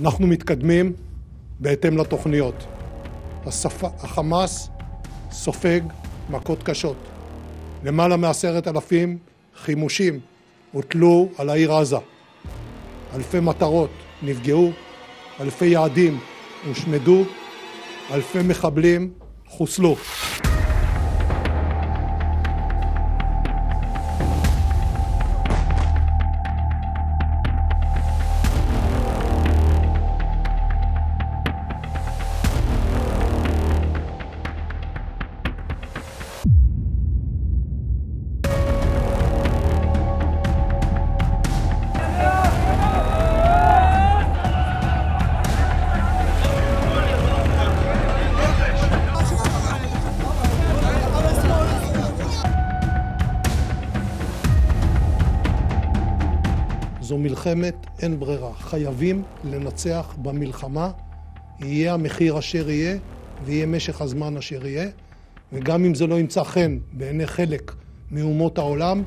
אנחנו מתקדמים בהתאם לתוכניות. השפ... החמאס סופג מכות קשות. למעלה מעשרת אלפים חימושים הוטלו על העיר עזה. אלפי מטרות נפגעו, אלפי יעדים הושמדו, אלפי מחבלים חוסלו. זו מלחמת אין ברירה. חייבים לנצח במלחמה, יהיה המחיר אשר יהיה, ויהיה משך הזמן אשר יהיה, וגם אם זה לא ימצא חן בעיני חלק מאומות העולם,